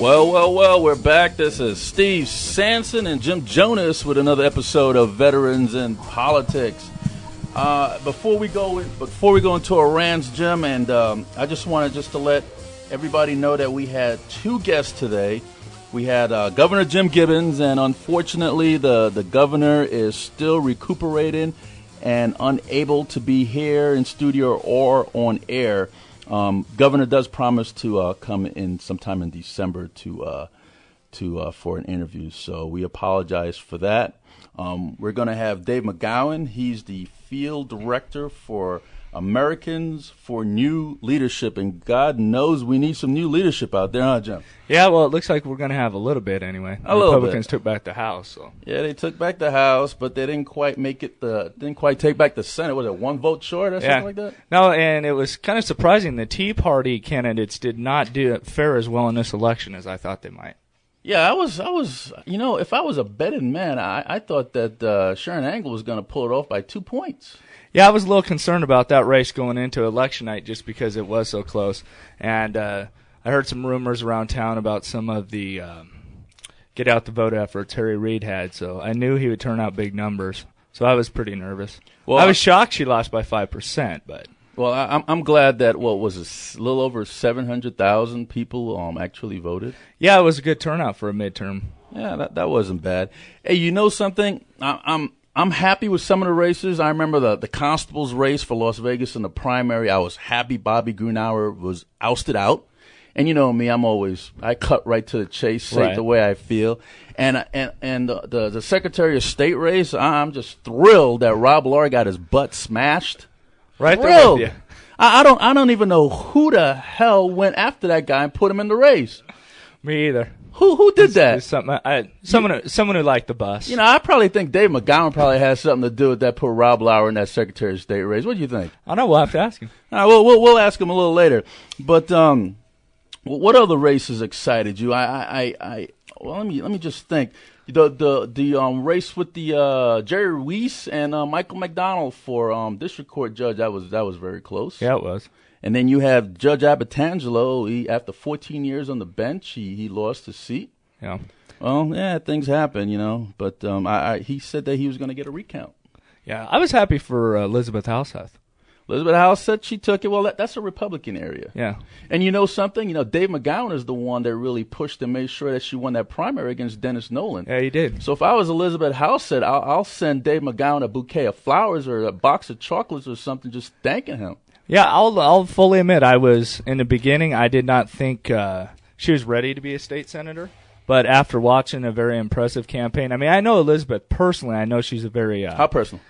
Well, well, well, we're back. This is Steve Sanson and Jim Jonas with another episode of Veterans in Politics. Uh, before we go, before we go into our rants, Jim, and um, I just wanted just to let everybody know that we had two guests today. We had uh, Governor Jim Gibbons, and unfortunately, the the governor is still recuperating and unable to be here in studio or on air. Um, Governor does promise to uh, come in sometime in December to uh, to uh, for an interview, so we apologize for that. Um, we're going to have Dave McGowan. He's the field director for Americans for New Leadership, and God knows we need some new leadership out there, huh, Jim? Yeah, well, it looks like we're going to have a little bit anyway. A little Republicans bit. took back the House, so Yeah, they took back the House, but they didn't quite make it. The didn't quite take back the Senate. Was it one vote short or yeah. something like that? No, and it was kind of surprising. The Tea Party candidates did not do fare as well in this election as I thought they might. Yeah, I was, I was, you know, if I was a betting man, I, I thought that uh, Sharron Angle was going to pull it off by two points. Yeah, I was a little concerned about that race going into election night just because it was so close. And uh, I heard some rumors around town about some of the um, get out the vote efforts Harry Reid had, so I knew he would turn out big numbers. So I was pretty nervous. Well, I was shocked she lost by five percent, but Well, I'm, I'm glad that what was a little over seven hundred thousand people um actually voted. yeah, it was a good turnout for a midterm. Yeah, that that wasn't bad. Hey, you know something? I, I'm I'm happy with some of the races. I remember the the constables race for Las Vegas in the primary. I was happy Bobby Gronauer was ousted out. And you know me, I'm always I cut right to the chase, say Right. the way I feel. And and and the, the the Secretary of State race, I'm just thrilled that Rob Lauer got his butt smashed. Right there Thrilled. with you. I, I don't I don't even know who the hell went after that guy and put him in the race. Me either. Who who did that? It's something I, someone who, someone who liked the bus. You know, I probably think Dave McGowan probably has something to do with that. Put Rob Lauer in that Secretary of State race. What do you think? I know we'll have to ask him. All right, we'll, we'll we'll ask him a little later. But um, what other races excited you? I I, I, I well, let me let me just think. The the the um race with the uh, Jerry Reese and uh, Michael McDonald for um district court judge that was that was very close. Yeah, it was. And then you have Judge Abatangelo. He after 14 years on the bench, he he lost his seat. Yeah. Well, yeah, things happen, you know. But um, I, I he said that he was going to get a recount. Yeah, I was happy for uh, Elizabeth Halseth. Elizabeth Halseth she took it. Well, that, that's a Republican area. Yeah. And you know something? You know, Dave McGowan is the one that really pushed and made sure that she won that primary against Dennis Nolan. Yeah, he did. So if I was Elizabeth House, said I'll, I'll send Dave McGowan a bouquet of flowers or a box of chocolates or something, just thanking him. Yeah, I'll I'll fully admit I was in the beginning I did not think uh, she was ready to be a state senator, but after watching a very impressive campaign, I mean I know Elizabeth personally. I know she's a very uh, How personal?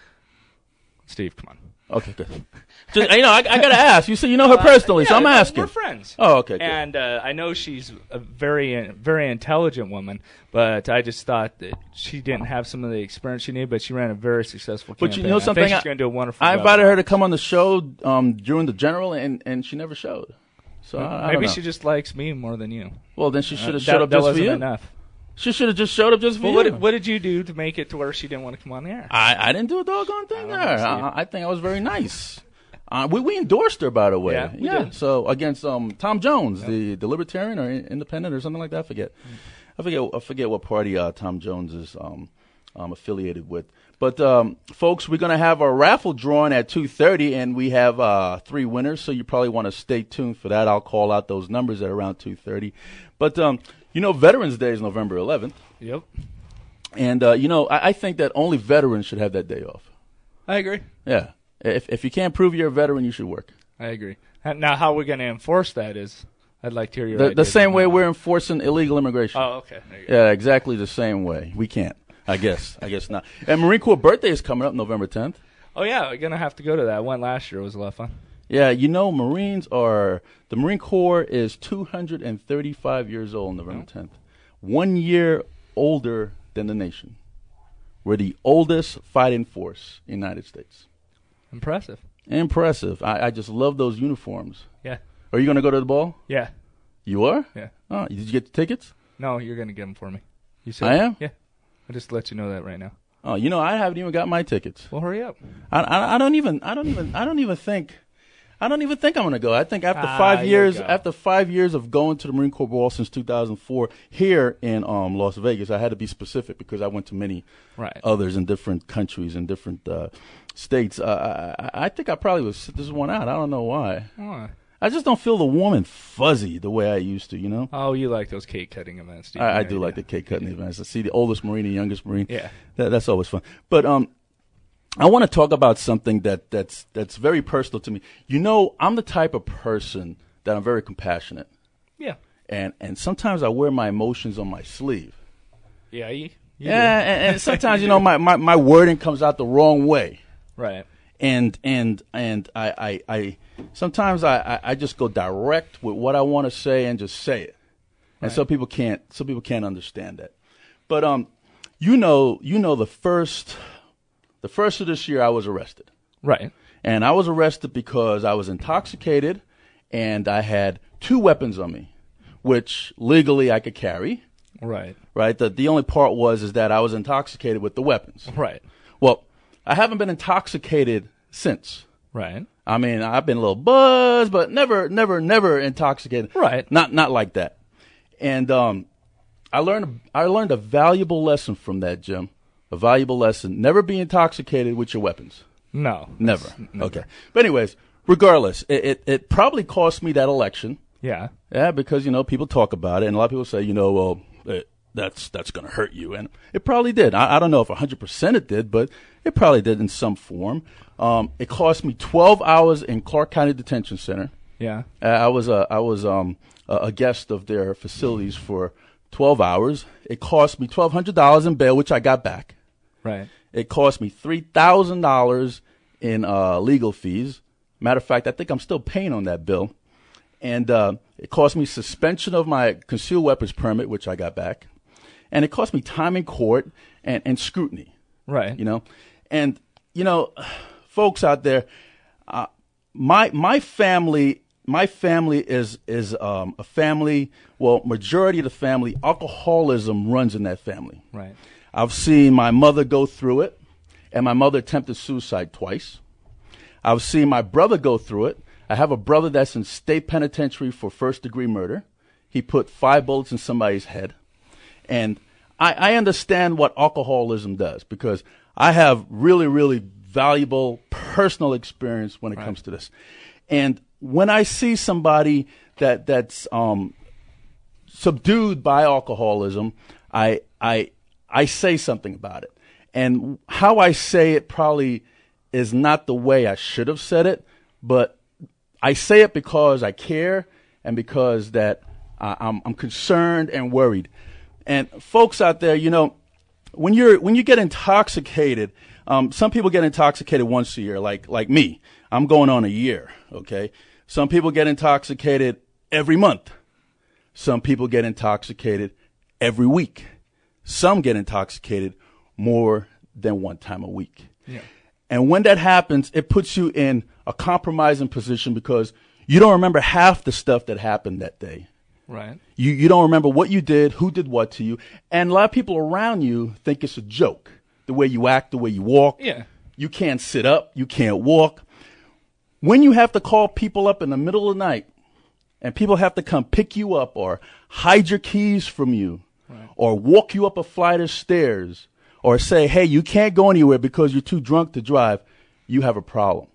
Steve. Come on. Okay, good. Just, you know, I, I got to ask. You said you know her personally, so Yeah, I'm asking. We're friends. Oh, okay. Good. And uh, I know she's a very, very intelligent woman, but I just thought that she didn't have some of the experience she needed. But she ran a very successful But campaign. you know I something? think she's I- to do a wonderful. I invited her to come on the show um, during the general, and, and she never showed. So I, I Maybe she just likes me more than you. Well, then she should have Uh, showed that, up that just for wasn't you. enough. She should have just showed up just for Well, you. what did, what did you do to make it to where she didn't want to come on the air? I, I didn't do a doggone thing I there. I, I think I was very nice. Uh, we, we endorsed her, by the way. Yeah, did. So against um, Tom Jones, the, the Libertarian or Independent or something like that. I forget. I forget. I forget what party uh, Tom Jones is um, um, affiliated with. But um, folks, we're gonna have our raffle drawing at two thirty, and we have uh, three winners. So you probably want to stay tuned for that. I'll call out those numbers at around two thirty. But um, you know, Veterans Day is November eleventh, Yep, and uh, you know, I, I think that only veterans should have that day off. I agree. Yeah. If if you can't prove you're a veteran, you should work. I agree. Now, how we're going to enforce that is, I'd like to hear your The, the same way we're enforcing illegal immigration. Oh, okay. There you go. Yeah, exactly the same way. We can't. I guess. I guess not. And Marine Corps birthday is coming up November 10th. Oh yeah, we're gonna have to go to that. I went last year. It was a lot of fun. Yeah, you know, Marines are the Marine Corps is 235 years old November 10th. One year older than the nation. We're the oldest fighting force in the United States. Impressive. Impressive. I, I just love those uniforms. Yeah. Are you going to go to the ball? Yeah. You are? Yeah. Oh, did you get the tickets? No, you're gonna get them for me. You said I am? Yeah. I just let you know that right now. Oh, you know, I haven't even got my tickets. Well, hurry up. I, I, I don't even, I don't even, I don't even think, I don't even think I'm going to go. I think after Ah, five years, after five years of going to the Marine Corps Ball since 2004 here in um, Las Vegas, I had to be specific because I went to many Right. others in different countries and different uh, states. Uh, I, I think I probably would sit this one out. I don't know why. Why? I just don't feel the warm and fuzzy the way I used to. You know. Oh, you like those cake cutting events? do you? I, I do yeah. like the cake cutting events. I see the oldest Marine and youngest Marine. Yeah. That, that's always fun. But um, I want to talk about something that that's that's very personal to me. You know, I'm the type of person that I'm very compassionate, Yeah. and and sometimes I wear my emotions on my sleeve. Yeah. You, you yeah, and, and sometimes you know my, my my wording comes out the wrong way, Right. and and and I I, I sometimes I, I just go direct with what I want to say and just say it, and Right. some people can't some people can't understand that. But um, you know you know the first the first of this year I was arrested. Right. And I was arrested because I was intoxicated and I had two weapons on me, which legally I could carry, Right. right? The, the only part was is that I was intoxicated with the weapons. Right. Well, I haven't been intoxicated since. Right. I mean, I've been a little buzzed, but never, never, never intoxicated. Right. Not, not like that. And um, I learned, I learned a valuable lesson from that, Jim. A valuable lesson: never be intoxicated with your weapons. No. Never. Okay. But anyways, regardless, it, it, it probably cost me that election. Yeah. Yeah, because you know people talk about it, and a lot of people say, you know, well, it, that's that's going to hurt you, and it probably did. I, I don't know if 100 percent it did, but it probably did in some form. Um, it cost me 12 hours in Clark County Detention Center. Yeah. Uh, I was a I was um a, a guest of their facilities for 12 hours. It cost me $1,200 in bail, which I got back. Right. It cost me three thousand dollars in uh, legal fees. Matter of fact, I think I'm still paying on that bill. And uh, it cost me suspension of my concealed weapons permit, which I got back. And it cost me time in court and, and scrutiny. Right. You know, and you know, folks out there, uh, my my family, my family is is um, a family. Well, majority of the family, alcoholism runs in that family. Right. I've seen my mother go through it, and my mother attempted suicide twice. I've seen my brother go through it. I have a brother that's in state penitentiary for first degree murder. He put five bullets in somebody's head. And I, I understand what alcoholism does because I have really, really valuable personal experience when it comes to this. And when I see somebody that that's um, subdued by alcoholism, I I I say something about it. And how I say it probably is not the way I should have said it, but I say it because I care and because that uh, I'm, I'm concerned and worried. And folks out there, you know, when you're when you get intoxicated, um, some people get intoxicated once a year, like like me. I'm going on a year. Okay. Some people get intoxicated every month. Some people get intoxicated every week. Some get intoxicated more than one time a week. Yeah. And when that happens, it puts you in a compromising position because you don't remember half the stuff that happened that day. Right. You you don't remember what you did, who did what to you, and a lot of people around you think it's a joke. The way you act, the way you walk. Yeah. You can't sit up, you can't walk. When you have to call people up in the middle of the night and people have to come pick you up or hide your keys from you or walk you up a flight of stairs or say, "Hey, you can't go anywhere because you're too drunk to drive." You have a problem.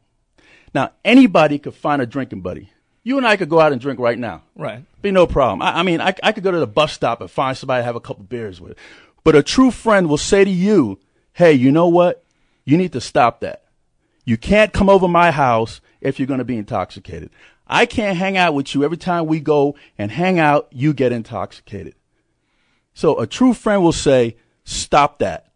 Now, anybody could find a drinking buddy. You and I could go out and drink right now. Right. Be no problem. I, I mean, I, I could go to the bus stop and find somebody to have a couple beers with. But a true friend will say to you, hey, you know what? You need to stop that. You can't come over my house if you're going to be intoxicated. I can't hang out with you every time we go and hang out, you get intoxicated. So a true friend will say, stop that.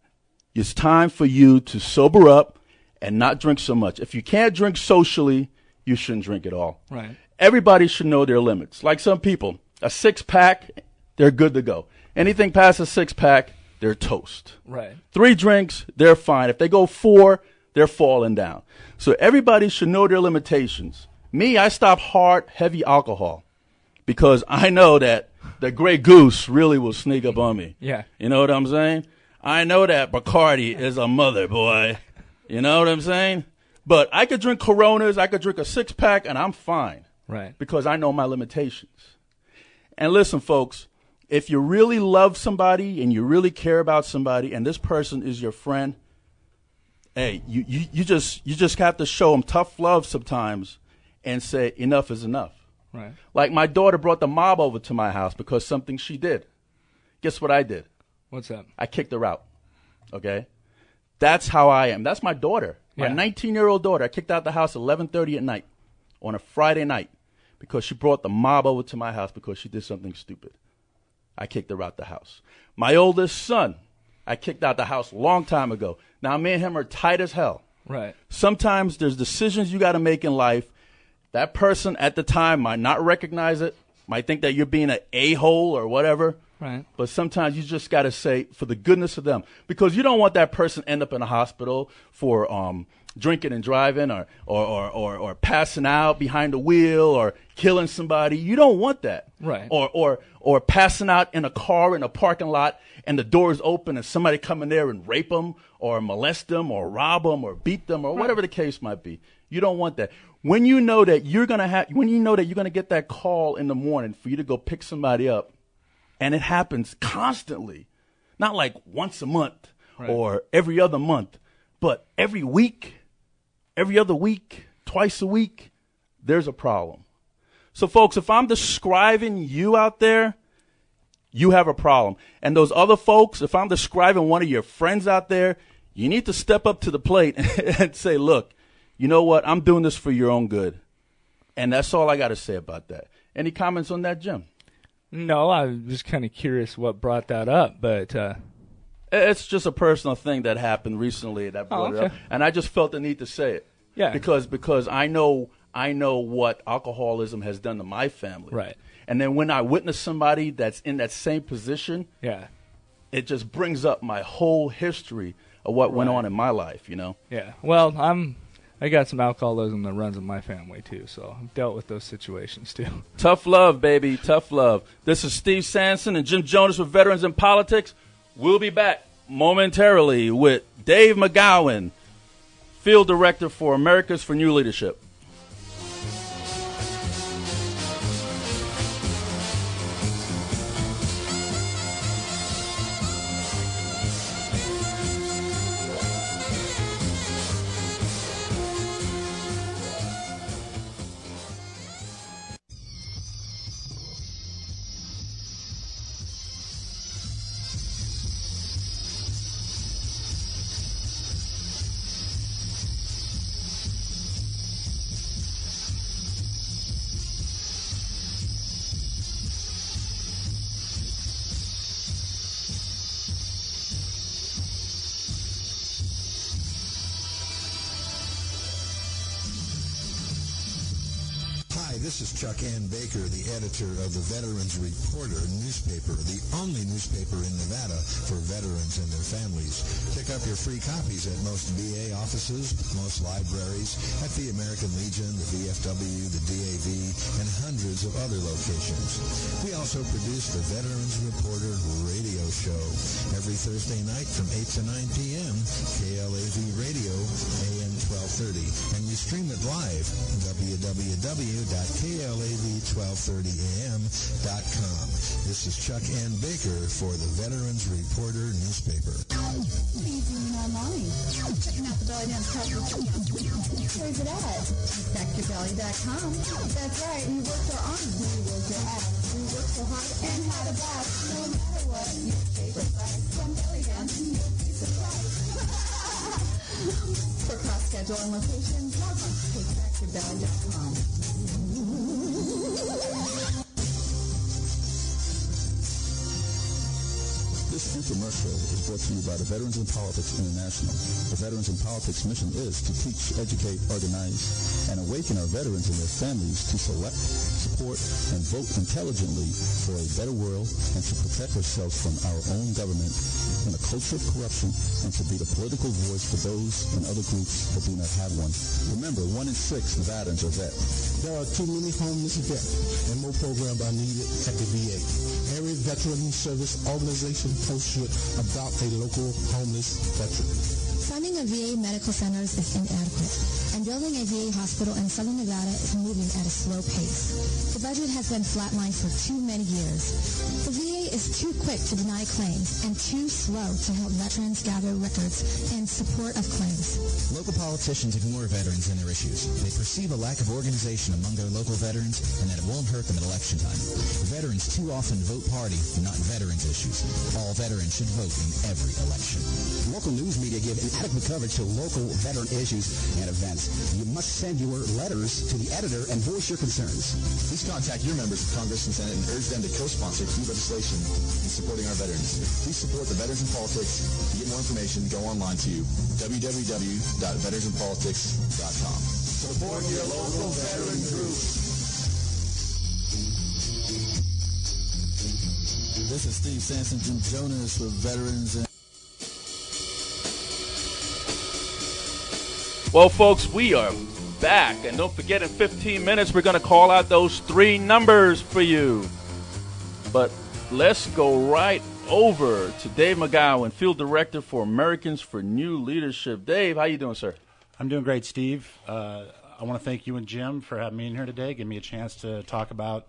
It's time for you to sober up and not drink so much. If you can't drink socially, you shouldn't drink at all. Right. Everybody should know their limits. Like some people, a six pack, they're good to go. Anything past a six pack, they're toast. Right. Three drinks, they're fine. If they go four, they're falling down. So everybody should know their limitations. Me, I stop hard, heavy alcohol because I know that the Grey Goose really will sneak up on me. Yeah. You know what I'm saying? I know that Bacardi is a mother, boy. You know what I'm saying? But I could drink Coronas, I could drink a six pack, and I'm fine Right. because I know my limitations. And listen, folks, if you really love somebody and you really care about somebody, and this person is your friend, hey, you, you, you just you just have to show them tough love sometimes, and say enough is enough. Right. Like my daughter brought the mob over to my house because something she did. Guess what I did? What's that? I kicked her out. Okay? That's how I am. That's my daughter. My 19 year old daughter. I kicked out the house at 11:30 at night on a Friday night because she brought the mob over to my house because she did something stupid. I kicked her out the house. My oldest son, I kicked out the house a long time ago. Now me and him are tight as hell. Right. Sometimes there's decisions you got to make in life. That person at the time might not recognize it, might think that you're being an a hole or whatever. Right. But sometimes you just got to say, for the goodness of them, because you don't want that person end up in a hospital for um, drinking and driving, or or, or or or passing out behind the wheel, or killing somebody. You don't want that. Right. Or or or passing out in a car in a parking lot, and the doors open, and somebody come in there and rape them, or molest them, or rob them, or beat them, or whatever the case might be. You don't want that. When you know that you're gonna have, when you know that you're gonna get that call in the morning for you to go pick somebody up and it happens constantly not like once a month Right. or every other month but every week every other week twice a week there's a problem so folks if i'm describing you out there you have a problem and those other folks if i'm describing one of your friends out there you need to step up to the plate and say look you know what i'm doing this for your own good and that's all i got to say about that any comments on that jim No, I was just kind of curious what brought that up, but uh, It's just a personal thing that happened recently that brought Oh, it up, and I just felt the need to say it. Yeah. Because because I know I know what alcoholism has done to my family. Right. And then when I witness somebody that's in that same position, yeah, it just brings up my whole history of what went on in my life. You know. yeah. Well, I'm I got some alcoholism that runs in my family too, so I've dealt with those situations too. Tough love, baby. Tough love. This is Steve Sanson and Jim Jonas with Veterans in Politics. We'll be back momentarily with Dave McGowan, Field Director for Americans for New Leadership. Chuck N. Baker, the editor of the Veterans Reporter newspaper, the only newspaper in Nevada for veterans and their families. Pick up your free copies at most VA offices, most libraries, at the American Legion, the VFW, the DAV, and hundreds of other locations. We also produce the Veterans Reporter radio show every Thursday night from 8 to 9 p.m. KLAV Radio, 1230, and you stream it live www.klav1230am.com. This is Chuck N. Baker for the Veterans Reporter newspaper. Online? Checking out the Belly Dance. That's right. Work our arms. Work our abs. We work so hard and blast. No matter what. Your from Belly Dance. You'll be surprised. For cross schedule and locations, log on to FactorBelly.com. This infomercial is brought to you by the Veterans in Politics International. The Veterans in Politics mission is to teach, educate, organize, and awaken our veterans and their families to select, support, and vote intelligently for a better world and to protect ourselves from our own government in a culture of corruption and to be the political voice for those and other groups that do not have one. Remember, one in six Nevadans are vets. There are too many homeless vets, and more programs are needed at the VA. Every veteran service organization post should adopt a local homeless veteran. Funding of VA medical centers is inadequate, and building a VA hospital in Southern Nevada is moving at a slow pace. The budget has been flatlined for too many years. The VA is too quick to deny claims and too slow to help veterans gather records in support of claims. Local politicians ignore veterans and their issues. They perceive a lack of organization among their local veterans and that it won't hurt them at election time. Veterans too often vote party, not veterans issues. All veterans should vote in every election. Local news media give inadequate coverage to local veteran issues and events. You must send your letters to the editor and voice your concerns. Please contact your members of Congress and Senate and urge them to co-sponsor key legislation in supporting our veterans. Please support the Veterans in Politics. To get more information, go online to www.veteransinpolitics.com. Support your local veteran groups. This is Steve Sanson, Jim Jonas with Veterans and Well, folks, we are back. And don't forget, in 15 minutes, we're going to call out those three numbers for you. But let's go right over to Dave McGowan, Field Director for Americans for New Leadership. Dave, how you doing, sir? I'm doing great, Steve. Uh, I want to thank you and Jim for having me in here today, give me a chance to talk about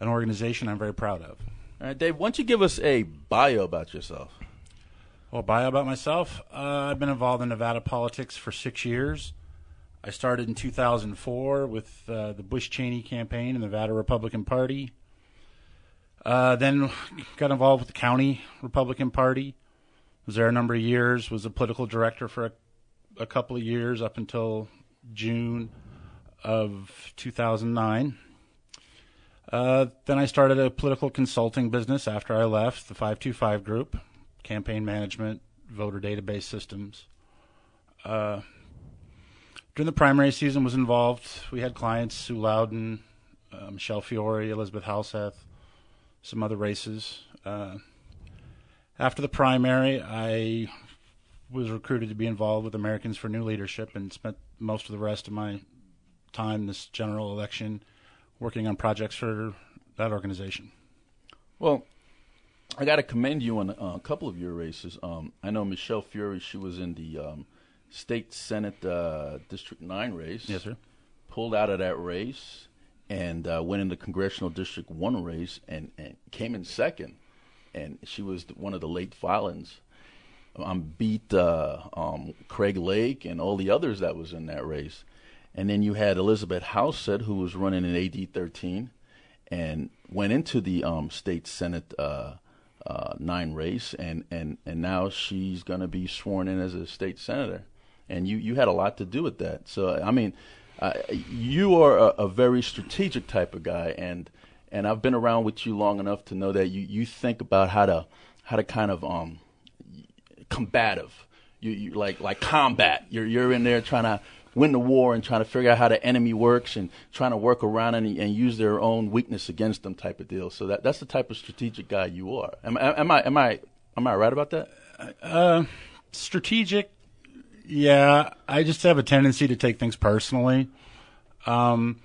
an organization I'm very proud of. All right, Dave, why don't you give us a bio about yourself? Well, bio about myself. Uh, I've been involved in Nevada politics for six years. I started in 2004 with uh, the Bush Cheney campaign in the Nevada Republican Party. Uh, then got involved with the county Republican Party. Was there a number of years. Was a political director for a, a couple of years up until June of 2009. Uh, then I started a political consulting business after I left the 525 group campaign management, voter database systems. Uh, during the primary season, was involved. We had clients: Sue Lowden, uh, Michelle Fiore, Elizabeth Halseth, some other races. Uh, after the primary, I was recruited to be involved with Americans for New Leadership and spent most of the rest of my time this general election working on projects for that organization. Well, I got to commend you on uh, a couple of your races. Um, I know Michelle Fiore; she was in the um, state senate uh, District Nine race. Yes, sir. Pulled out of that race and uh, went the congressional District One race and, and came in second. And she was one of the late filings. Um, beat uh, um, Craig Lake and all the others that was in that race. And then you had Elizabeth Halseth, who was running in AD 13 and went into the um, state senate uh, uh, nine race, and, and, and now she's going to be sworn in as a state senator. And you, you had a lot to do with that. So, I mean, uh, you are a, a very strategic type of guy, and and I've been around with you long enough to know that you, you think about how to how to kind of um combative. You, you like like combat. You're you're in there trying to win the war and trying to figure out how the enemy works and trying to work around and, and use their own weakness against them type of deal. So that that's the type of strategic guy you are. Am, am I am I am I right about that? Uh, strategic, yeah. I just have a tendency to take things personally. Um,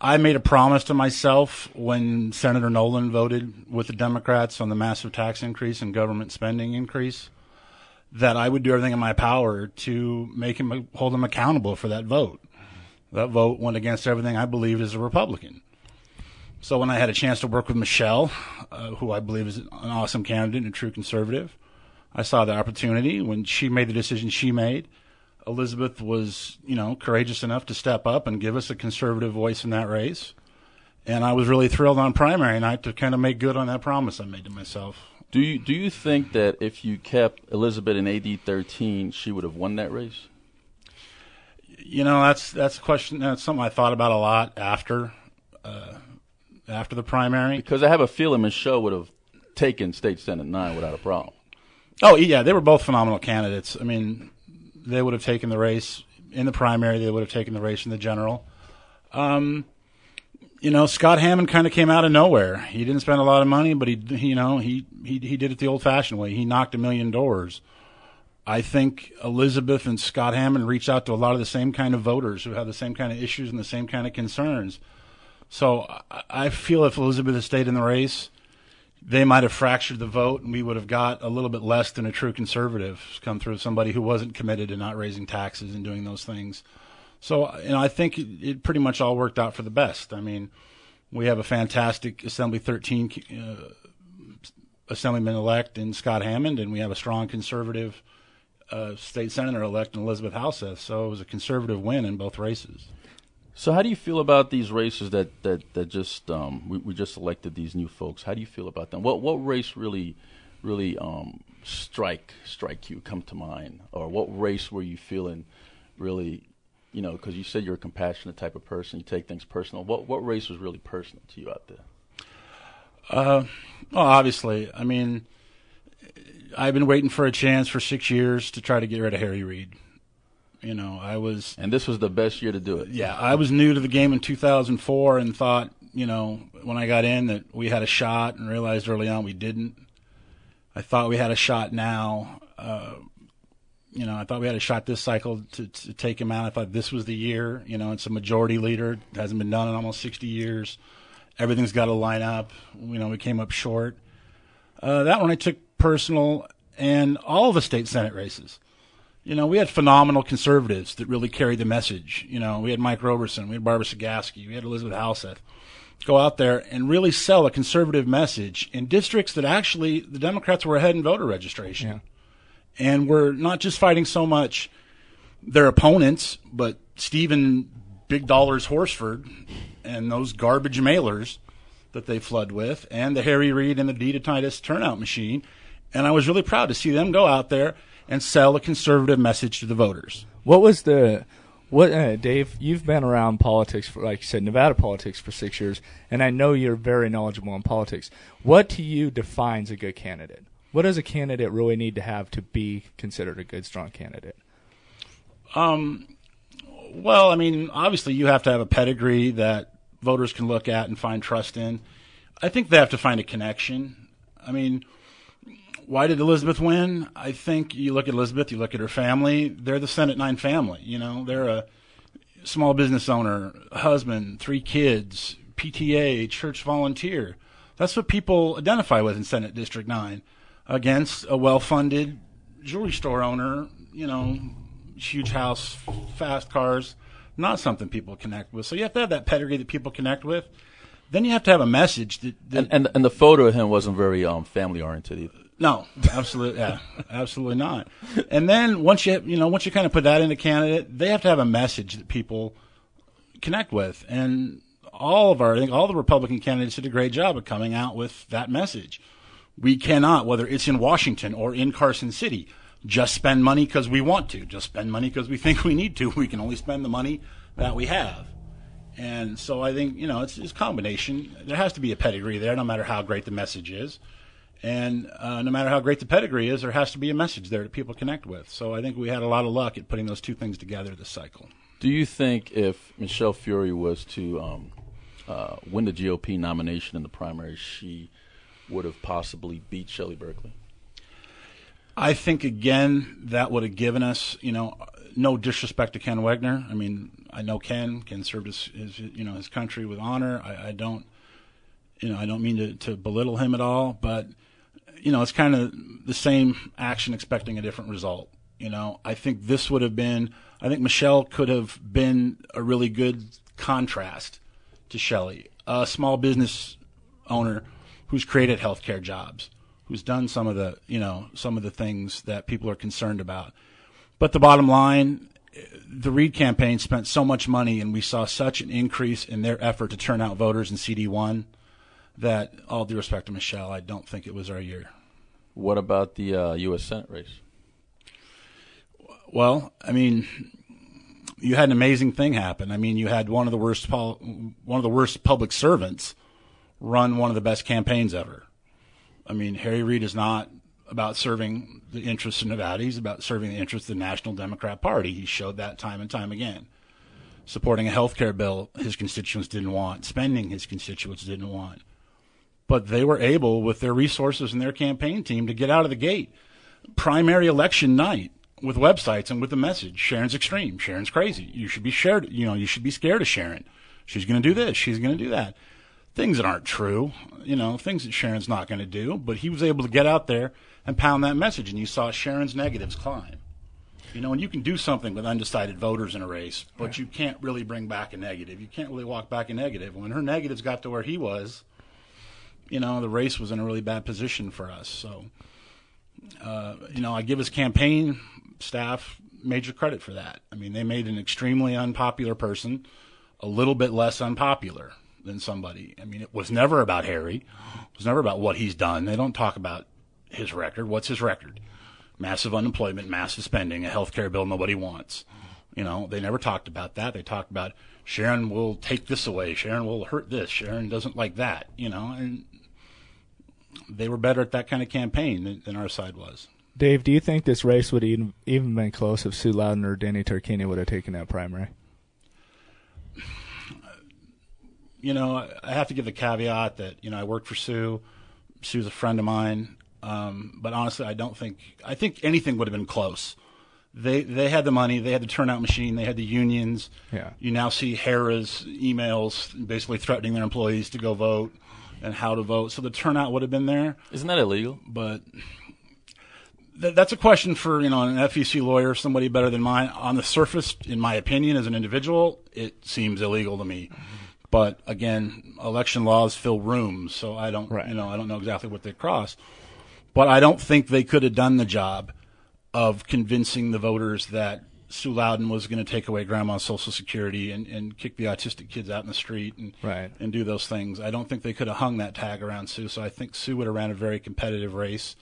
I made a promise to myself when Senator Nolan voted with the Democrats on the massive tax increase and government spending increase that I would do everything in my power to make him hold him accountable for that vote. That vote went against everything I believed as a Republican. So when I had a chance to work with Michelle, uh, who I believe is an awesome candidate and a true conservative, I saw the opportunity when she made the decision she made. Elizabeth was, you know, courageous enough to step up and give us a conservative voice in that race. And I was really thrilled on primary night to kind of make good on that promise I made to myself. Do you do you think that if you kept Elizabeth in AD thirteen, she would have won that race? You know, that's that's a question. That's something I thought about a lot after uh, after the primary. Because I have a feeling Michelle would have taken state senate nine without a problem. Oh yeah, they were both phenomenal candidates. I mean, they would have taken the race in the primary. They would have taken the race in the general. Um, you know, Scott Hammond kind of came out of nowhere. He didn't spend a lot of money, but he, you know, he he he did it the old-fashioned way. He knocked a million doors. I think Elizabeth and Scott Hammond reached out to a lot of the same kind of voters who have the same kind of issues and the same kind of concerns. So I feel if Elizabeth had stayed in the race, they might have fractured the vote, and we would have got a little bit less than a true conservative come through somebody who wasn't committed to not raising taxes and doing those things. So, you know, I think it, it pretty much all worked out for the best. I mean, we have a fantastic Assembly 13 uh, Assemblyman elect in Scott Hammond, and we have a strong conservative uh, state senator elect in Elizabeth Halseth. So it was a conservative win in both races. So how do you feel about these races that that that just um, we, we just elected these new folks? How do you feel about them? What what race really really um, strike strike you come to mind, or what race were you feeling really? You know, because you said you're a compassionate type of person, you take things personal. What what race was really personal to you out there? Uh, well, obviously, I mean, I've been waiting for a chance for six years to try to get rid of Harry Reid. You know, I was, and this was the best year to do it. Yeah, I was new to the game in 2004 and thought, you know, when I got in that we had a shot, and realized early on we didn't. I thought we had a shot now. Uh, you know, I thought we had a shot this cycle to, to take him out. I thought this was the year. You know, it's a majority leader. It hasn't been done in almost 60 years. Everything's got to line up. You know, we came up short. Uh, that one I took personal, and all the state senate races. You know, we had phenomenal conservatives that really carried the message. You know, we had Mike Roberson, we had Barbara Cegavske, we had Elizabeth Halseth go out there and really sell a conservative message in districts that actually the Democrats were ahead in voter registration. Yeah. And we're not just fighting so much their opponents, but Steven Big Dollars Horsford and those garbage mailers that they flood with, and the Harry Reid and the Dina Titus turnout machine. And I was really proud to see them go out there and sell a conservative message to the voters. What was the what uh, Dave? You've been around politics for, like you said, Nevada politics for six years, and I know you're very knowledgeable in politics. What to you defines a good candidate? What does a candidate really need to have to be considered a good, strong candidate? Um, well, I mean, obviously you have to have a pedigree that voters can look at and find trust in. I think they have to find a connection. I mean, why did Elizabeth win? I think you look at Elizabeth, you look at her family. They're the Senate Nine family. You know, they're a small business owner, husband, three kids, PTA, church volunteer. That's what people identify with in Senate District 9 against a well funded jewelry store owner, you know, huge house, fast cars. Not something people connect with. So you have to have that pedigree that people connect with. Then you have to have a message that. that And, and and the photo of him wasn't very um, family oriented either. No, absolutely, yeah, absolutely not. And then once you you know once you kind of put that into candidate, they have to have a message that people connect with. And all of our, I think all the Republican candidates did a great job of coming out with that message. We cannot, whether it's in Washington or in Carson City, just spend money because we want to. Just spend money because we think we need to. We can only spend the money that we have. And so I think you know it's, it's combination. There has to be a pedigree there, no matter how great the message is. And uh, no matter how great the pedigree is, there has to be a message there that people connect with. So I think we had a lot of luck at putting those two things together this cycle. Do you think if Michelle Fiore was to um, uh, win the GOP nomination in the primary, she would have possibly beat Shelley Berkley? I think again that would have given us, you know, no disrespect to Ken Wegner. I mean, I know Ken. Ken served his, his you know, his country with honor. I, I don't, you know, I don't mean to, to belittle him at all, but you know, it's kind of the same action expecting a different result. You know, I think this would have been. I think Michelle could have been a really good contrast to Shelley, a small business owner who's created healthcare jobs, who's done some of the, you know, some of the things that people are concerned about. But the bottom line, the Reid campaign spent so much money, and we saw such an increase in their effort to turn out voters in CD1 that, all due respect to Michelle, I don't think it was our year. What about the uh, U.S. Senate race? Well, I mean, you had an amazing thing happen. I mean, you had one of the worst pol- one of the worst public servants run one of the best campaigns ever. I mean, Harry Reid is not about serving the interests of Nevada. He's about serving the interests of the National Democrat Party. He showed that time and time again. Supporting a health care bill his constituents didn't want, spending his constituents didn't want. But they were able, with their resources and their campaign team, to get out of the gate. Primary election night with websites and with the message Sharron's extreme, Sharron's crazy. You should be shared, you know, you should be scared of Sharron. She's going to do this, she's going to do that things that aren't true, you know, things that Sharron's not going to do. But he was able to get out there and pound that message, and you saw Sharron's negatives climb. You know, and you can do something with undecided voters in a race, but right. you can't really bring back a negative. You can't really walk back a negative. When her negatives got to where he was, you know, the race was in a really bad position for us. So, uh, you know, I give his campaign staff major credit for that. I mean, they made an extremely unpopular person a little bit less unpopular than somebody. I mean, it was never about Harry. It was never about what he's done. They don't talk about his record. What's his record? Massive unemployment, massive spending, a health care bill nobody wants. You know, they never talked about that. They talked about Sharron will take this away. Sharron will hurt this. Sharron doesn't like that. You know, and they were better at that kind of campaign than, than our side was. Dave, do you think this race would even even been close if Sue Lowden or Danny Tarkanian would have taken that primary? You know, I have to give the caveat that you know I worked for Sue. Sue's a friend of mine, um, but honestly, I don't think I think anything would have been close. They they had the money, they had the turnout machine, they had the unions. Yeah. You now see Harrah's emails basically threatening their employees to go vote and how to vote. So the turnout would have been there. Isn't that illegal? But th- that's a question for you know an FEC lawyer, somebody better than mine. On the surface, in my opinion, as an individual, it seems illegal to me. But again, election laws fill rooms, so I don't right. you know I don't know exactly what they cross. But I don't think they could have done the job of convincing the voters that Sue Lowden was going to take away grandma's social security and, and kick the autistic kids out in the street and right. and do those things. I don't think they could have hung that tag around Sue. So I think Sue would have ran a very competitive race.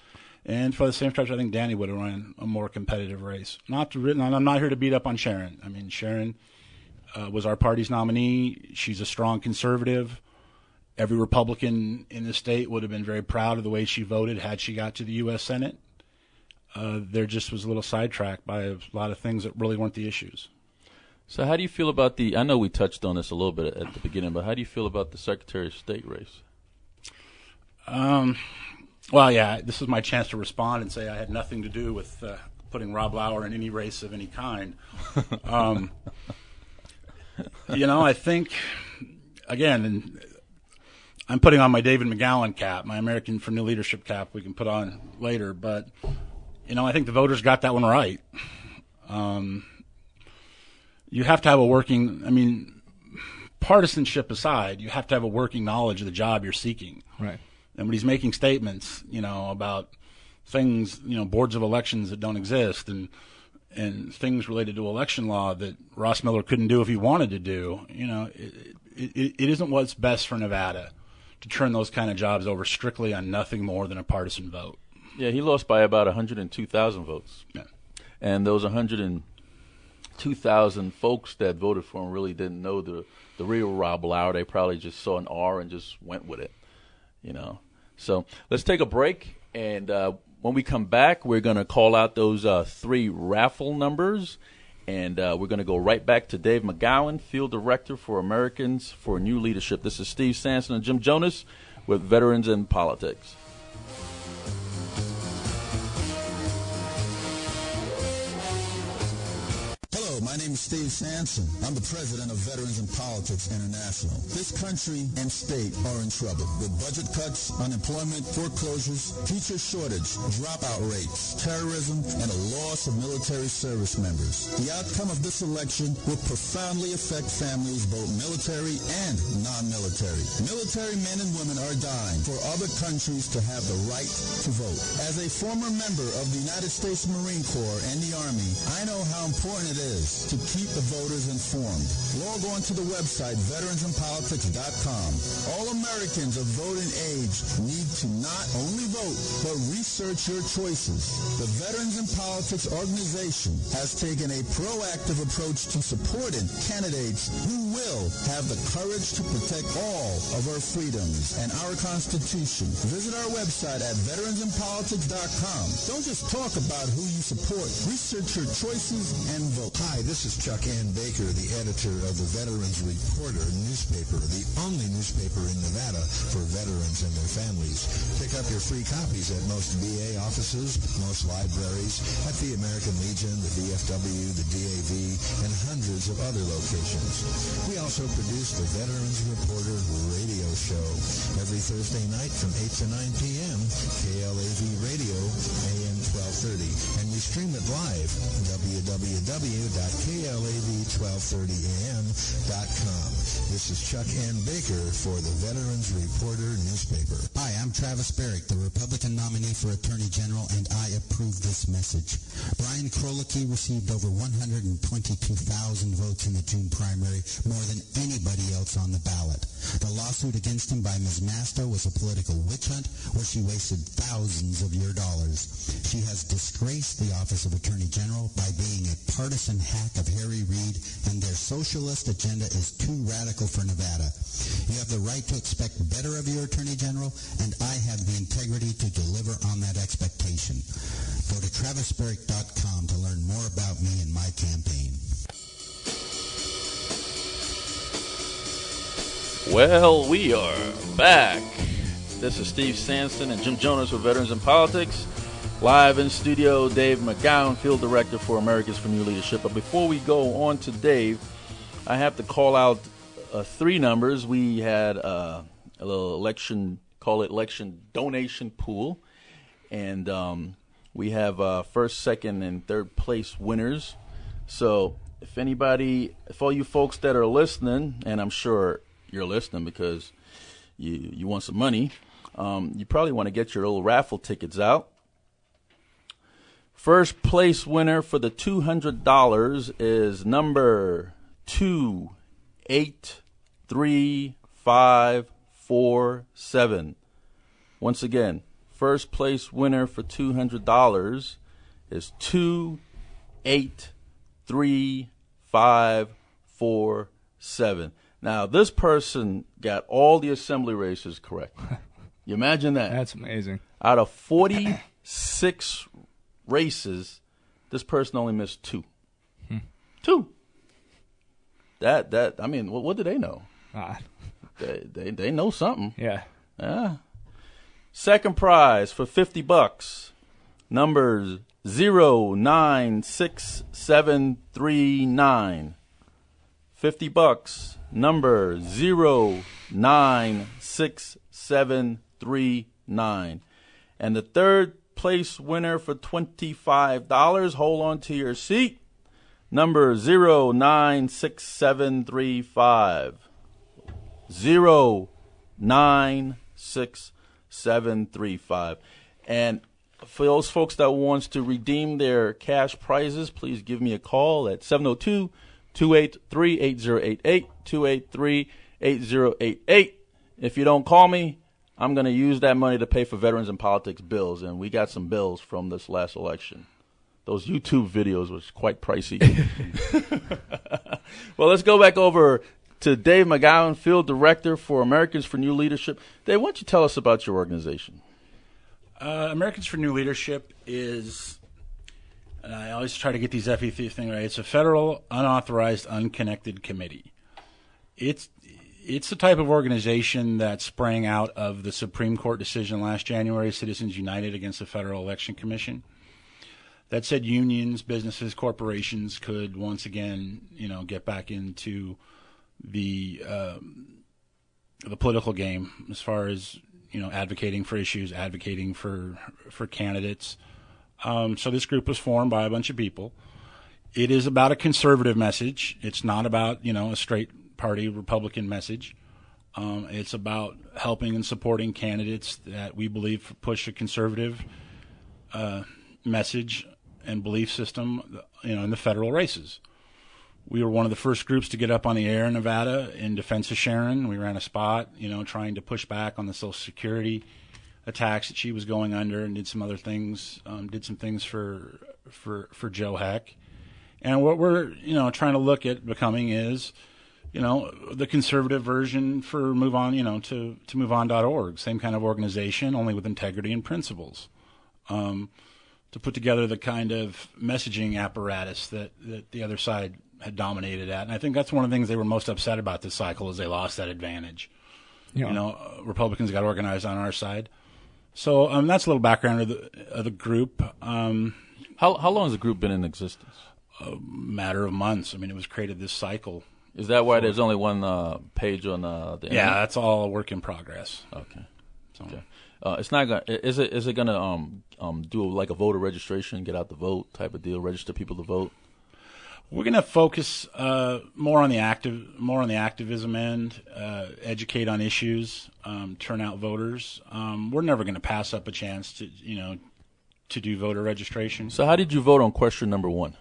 And for the same stretch, I think Danny would have run a more competitive race. Not to, I'm not here to beat up on Sharron. I mean, Sharron uh, was our party's nominee. She's a strong conservative. Every Republican in the state would have been very proud of the way she voted had she got to the U.S. Senate. Uh, there just was a little sidetracked by a lot of things that really weren't the issues. So, how do you feel about the? I know we touched on this a little bit at the beginning, but how do you feel about the Secretary of State race? Um, well, yeah, this is my chance to respond and say I had nothing to do with uh, putting Rob Lauer in any race of any kind. Um, you know, I think again, I'm putting on my David McGowan cap, my American for New Leadership cap. We can put on later, but you know, I think the voters got that one right. Um, you have to have a working. I mean, partisanship aside, you have to have a working knowledge of the job you're seeking. Right. And when he's making statements, you know, about things, you know, boards of elections that don't exist and and things related to election law that Ross Miller couldn't do if he wanted to do, you know, it, it, it isn't what's best for Nevada to turn those kind of jobs over strictly on nothing more than a partisan vote. Yeah, he lost by about 102,000 votes. Yeah. And those 102,000 folks that voted for him really didn't know the, the real Rob Lauer. They probably just saw an R and just went with it, you know. So let's take a break, and uh, when we come back, we're going to call out those uh, three raffle numbers, and uh, we're going to go right back to Dave McGowan, Field Director for Americans for New Leadership. This is Steve Sanson and Jim Jonas with Veterans in Politics. My name is Steve Sanson. I'm the president of Veterans in Politics International. This country and state are in trouble with budget cuts, unemployment, foreclosures, teacher shortage, dropout rates, terrorism, and a loss of military service members. The outcome of this election will profoundly affect families, both military and non-military. Military men and women are dying for other countries to have the right to vote. As a former member of the United States Marine Corps and the Army, I know how important it is to keep the voters informed. Log on to the website veteransinpolitics.com. All Americans of voting age need to not only vote, but research your choices. The Veterans in Politics organization has taken a proactive approach to supporting candidates who will have the courage to protect all of our freedoms and our Constitution. Visit our website at veteransinpolitics.com. Don't just talk about who you support. Research your choices and vote. Hi, this is Chuck N. Baker, the editor of the Veterans Reporter newspaper, the only newspaper in Nevada for veterans and their families. Pick up your free copies at most VA offices, most libraries, at the American Legion, the VFW, the DAV, and hundreds of other locations. We also produce the Veterans Reporter radio show every Thursday night from 8 to 9 p.m. KLAV Radio, AM 1230, and we stream it live www.klav1230am.com. This is Chuck N. Baker for the Veterans Reporter newspaper. Hi, I'm Travis Barrick, the Republican nominee for Attorney General, and I approve this message. Brian Krolicki received over 122,000 votes in the June primary, more than anybody else on the ballot. The lawsuit against him by Ms. Masto was a political witch hunt where she wasted thousands of your dollars. She has disgraced the office of Attorney General by being a partisan hack of Harry Reid, and their socialist agenda is too radical for Nevada. You have the right to expect better of your Attorney General, and I have the integrity to deliver on that expectation. Go to travisbarrick.com to learn more about me and my campaign. Well, we are back. This is Steve Sanson and Jim Jonas with Veterans in Politics. Live in studio, Dave McGowan, Field Director for Americans for New Leadership. But before we go on to Dave, I have to call out uh, three numbers. We had uh, a little election, call it election donation pool. And um, we have uh, first, second, and third place winners. So if anybody, if all you folks that are listening, and I'm sure you're listening because you you want some money, um, you probably want to get your little raffle tickets out. First place winner for the two hundred dollars is number two eight three five four seven. Once again, first place winner for two hundred dollars is two eight three five four seven. Now, this person got all the assembly races correct. You imagine that? That's amazing. Out of 46 races, this person only missed two. Hmm. Two. That that I mean, what, what do they know? Ah. They, they they know something. Yeah. Yeah. Second prize for 50 bucks. Numbers 096739. 50 bucks. Number 096739. And the third place winner for $25. Hold on to your seat. Number 096735. 096735. And for those folks that wants to redeem their cash prizes, please give me a call at 702 283 8088 283 8088. If you don't call me, I'm going to use that money to pay for veterans and politics bills. And we got some bills from this last election. Those YouTube videos was quite pricey. well, let's go back over to Dave McGowan, Field Director for Americans for New Leadership. Dave, why don't you tell us about your organization? Uh, Americans for New Leadership is, and I always try to get these FEC thing right. It's a federal, unauthorized, unconnected committee. It's it's the type of organization that sprang out of the Supreme Court decision last January, Citizens United against the Federal Election Commission, that said unions, businesses, corporations could once again, you know, get back into the um, the political game as far as you know advocating for issues, advocating for for candidates. Um, so this group was formed by a bunch of people. It is about a conservative message. It's not about you know a straight party Republican message. Um, it's about helping and supporting candidates that we believe push a conservative uh, message and belief system, you know, in the federal races. We were one of the first groups to get up on the air in Nevada in defense of Sharron. We ran a spot, you know, trying to push back on the Social Security attacks that she was going under, and did some other things. Um, did some things for for for Joe Heck, and what we're you know trying to look at becoming is you know, the conservative version for MoveOn, you know, to, to moveon.org, same kind of organization, only with integrity and principles. Um, to put together the kind of messaging apparatus that, that the other side had dominated at, and I think that's one of the things they were most upset about this cycle is they lost that advantage. Yeah. You know, uh, Republicans got organized on our side. So um, that's a little background of the of the group. Um, how how long has the group been in existence? A matter of months. I mean, it was created this cycle. Is that why there's only one uh, page on uh, the? Yeah, internet? that's all a work in progress. Okay. So. Okay. Uh, it's not gonna. Is it? Is it gonna um um do like a voter registration, get out the vote type of deal, register people to vote? We're going to focus uh, more on the active, more on the activism end, uh, educate on issues, um, turn out voters. Um, we're never going to pass up a chance to, you know, to do voter registration. So, how did you vote on question number one?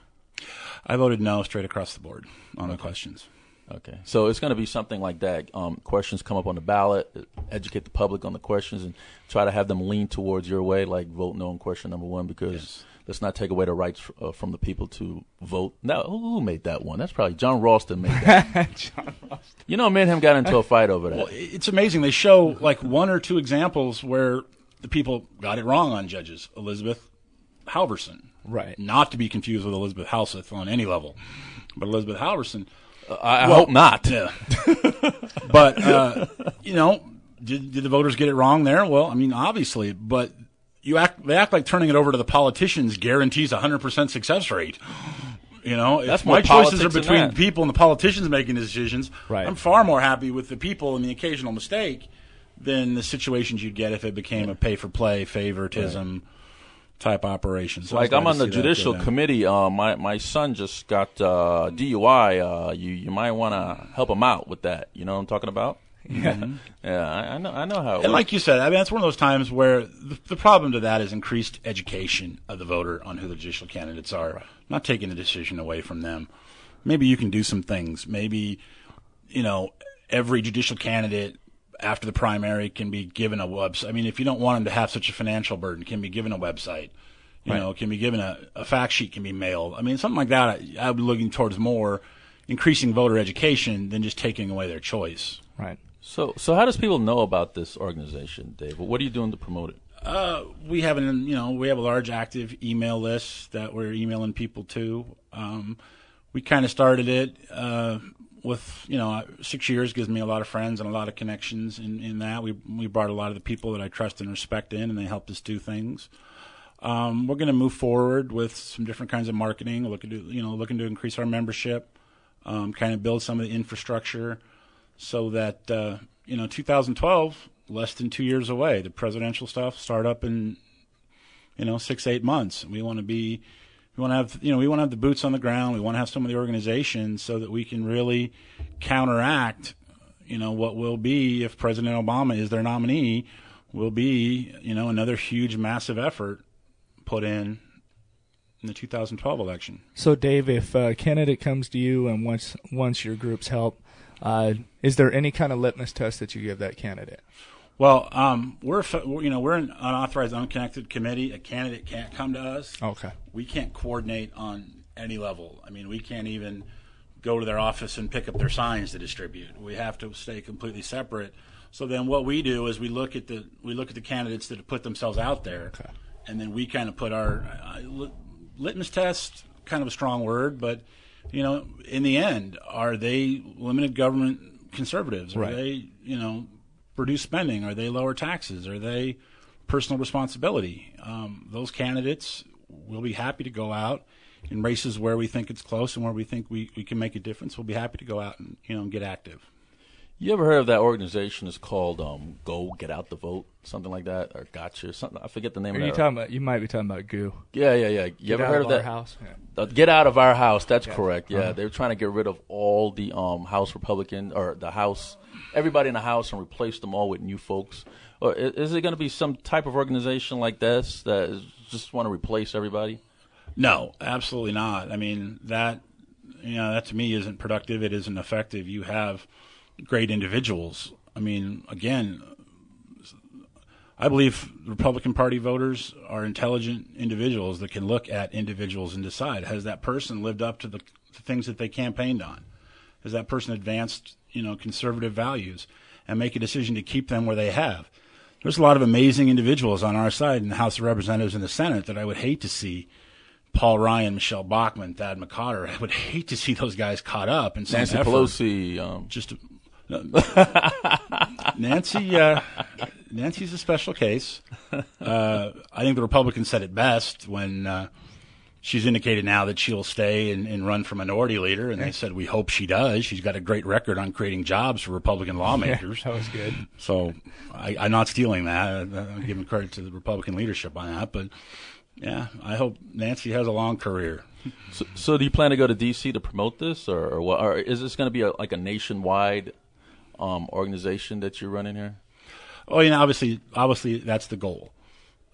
I voted no straight across the board on okay. the questions. Okay, so it's going to be something like that. Um, questions come up on the ballot, educate the public on the questions, and try to have them lean towards your way, like vote no on question number one, because. Yes let's not take away the rights uh, from the people to vote. Now, who made that one? That's probably Jon Ralston made that. Jon Ralston. You know, me and him got into a fight over that. Well, it's amazing. They show like one or two examples where the people got it wrong on judges. Elizabeth Halverson, right? Not to be confused with Elizabeth Halseth on any level, but Elizabeth Halverson. Uh, I well, hope not. Yeah. but uh, you know, did, did the voters get it wrong there? Well, I mean, obviously, but you act they act like turning it over to the politicians guarantees a hundred percent success rate. You know, That's if my choices are between that. people and the politicians making the decisions, right. I'm far more happy with the people and the occasional mistake than the situations you'd get if it became a pay for play favoritism. Right. Type operation. So like I'm on the judicial committee. Uh, my my son just got uh, DUI. Uh, you you might want to help him out with that. You know what I'm talking about? Yeah, mm-hmm. yeah, I, I, know, I know how. and like you said, I mean, that's one of those times where the, the, problem to that is increased education of the voter on who the judicial candidates are, right. not taking the decision away from them. Maybe you can do some things. Maybe, you know, every judicial candidate after the primary can be given a website. I mean, if you don't want them to have such a financial burden, can be given a website. You right. know, can be given a, a fact sheet, can be mailed. I mean, something like that. I, I would be looking towards more increasing voter education than just taking away their choice. Right. So, so how does people know about this organization, Dave? What are you doing to promote it? Uh, we have an, you know, we have a large active email list that we're emailing people to. Um, we kind of started it uh, with, you know, six years gives me a lot of friends and a lot of connections in, in that. We we brought a lot of the people that I trust and respect in, and they helped us do things. Um, we're going to move forward with some different kinds of marketing, looking to, you know, looking to increase our membership, um, kind of build some of the infrastructure so that uh, you know 2012 less than two years away the presidential stuff start up in you know six eight months. We want to be we want to have you know we want to have the boots on the ground. We want to have some of the organizations so that we can really counteract you know what will be if president obama is their nominee will be you know another huge massive effort put in in the 2012 election. So dave if a candidate comes to you and wants wants your group's help uh, is there any kind of litmus test that you give that candidate? Well, um, we're you know we're an unauthorized, unconnected committee. A candidate can't come to us. Okay. We can't coordinate on any level. I mean, we can't even go to their office and pick up their signs to distribute. We have to stay completely separate. So then, what we do is we look at the we look at the candidates that have put themselves out there, okay. and then we kind of put our uh, litmus test. Kind of a strong word, but you know, in the end, are they limited government conservatives? Are right. they, you know, reduce spending? Are they lower taxes? Are they personal responsibility? Um, those candidates will be happy to go out in races where we think it's close and where we think we, we can make a difference. We'll be happy to go out and you know get active. You ever heard of that organization? It's called um, Go Get Out the Vote, something like that, or Gotcha, something. I forget the name Are of you that. talking about? You might be talking about Goo. Yeah, yeah, yeah. You get ever heard of, of that? house? Yeah. Uh, get out of our house. That's yeah. correct. Yeah, uh-huh. they were trying to get rid of all the um, House Republican or the House, everybody in the House, and replace them all with new folks. Or is, is it going to be some type of organization like this that is, just want to replace everybody? No, absolutely not. I mean that you know that to me isn't productive. It isn't effective. You have great individuals. I mean, again, I believe Republican Party voters are intelligent individuals that can look at individuals and decide has that person lived up to the, the things that they campaigned on? Has that person advanced, you know, conservative values and make a decision to keep them where they have? There's a lot of amazing individuals on our side in the House of Representatives and the Senate that I would hate to see Paul Ryan, Michele Bachmann, Thad McCotter. I would hate to see those guys caught up in some Nancy effort. Pelosi. Um, Just Nancy. Uh, Nancy's a special case. Uh, I think the Republicans said it best when uh, she's indicated now that she'll stay and, and run for minority leader, and they said we hope she does. She's got a great record on creating jobs for Republican lawmakers. that was good. So I, I'm not stealing that. I'm giving credit to the Republican leadership on that. But yeah, I hope Nancy has a long career. So, so do you plan to go to D.C. to promote this, or, or, what, or is this going to be a, like a nationwide um, organization that you're running here? Oh, you know, obviously, obviously that's the goal.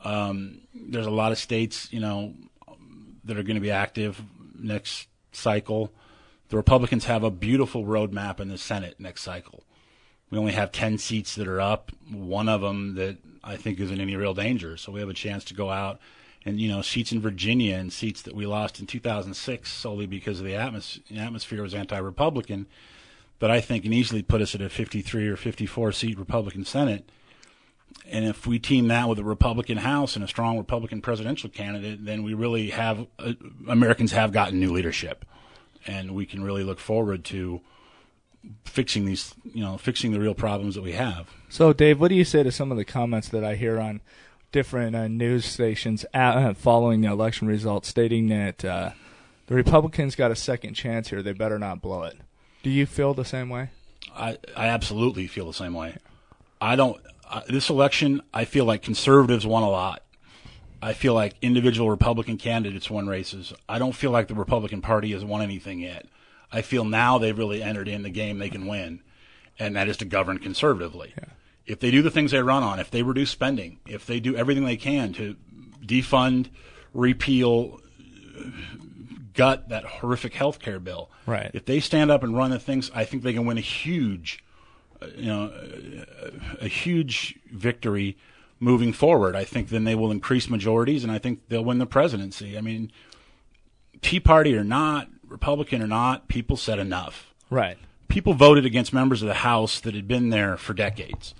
Um, there's a lot of states, you know, that are going to be active next cycle. The Republicans have a beautiful roadmap in the Senate next cycle. We only have 10 seats that are up, one of them that I think is in any real danger. So we have a chance to go out and, you know, seats in Virginia and seats that we lost in 2006 solely because of the atmos- atmosphere was anti Republican, but I think can easily put us at a 53 or 54 seat Republican Senate. And if we team that with a Republican House and a strong Republican presidential candidate, then we really have uh, Americans have gotten new leadership, and we can really look forward to fixing these, you know, fixing the real problems that we have. So, Dave, what do you say to some of the comments that I hear on different uh, news stations uh, following the election results, stating that uh, the Republicans got a second chance here; they better not blow it. Do you feel the same way? I, I absolutely feel the same way. I don't. Uh, this election, I feel like conservatives won a lot. I feel like individual Republican candidates won races. I don't feel like the Republican Party has won anything yet. I feel now they've really entered in the game they can win, and that is to govern conservatively. Yeah. If they do the things they run on, if they reduce spending, if they do everything they can to defund, repeal, gut that horrific health care bill, Right. if they stand up and run the things, I think they can win a huge, uh, you know, a, a huge victory moving forward. I think then they will increase majorities, and I think they'll win the presidency. I mean, Tea Party or not, Republican or not, people said enough. Right. People voted against members of the House that had been there for decades,